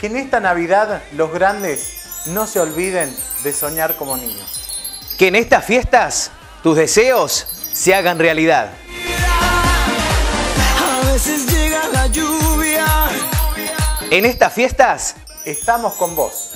Que en esta Navidad los grandes no se olviden de soñar como niños. Que en estas fiestas tus deseos se hagan realidad. A veces llega la lluvia. En estas fiestas Estamos con vos.